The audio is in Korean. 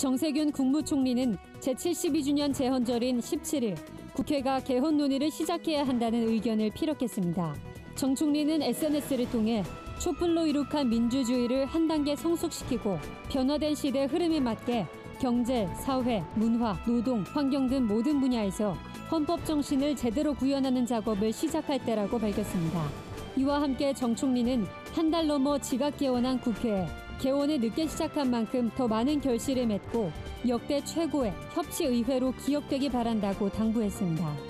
정세균 국무총리는 제72주년 재헌절인 17일 국회가 개헌 논의를 시작해야 한다는 의견을 피력했습니다. 정 총리는 SNS를 통해 촛불로 이룩한 민주주의를 한 단계 성숙시키고 변화된 시대 흐름에 맞게 경제, 사회, 문화, 노동, 환경 등 모든 분야에서 헌법 정신을 제대로 구현하는 작업을 시작할 때라고 밝혔습니다. 이와 함께 정 총리는 한 달 넘어 지각 개원한 국회에 개원을 늦게 시작한 만큼 더 많은 결실을 맺고 역대 최고의 협치의회로 기억되기 바란다고 당부했습니다.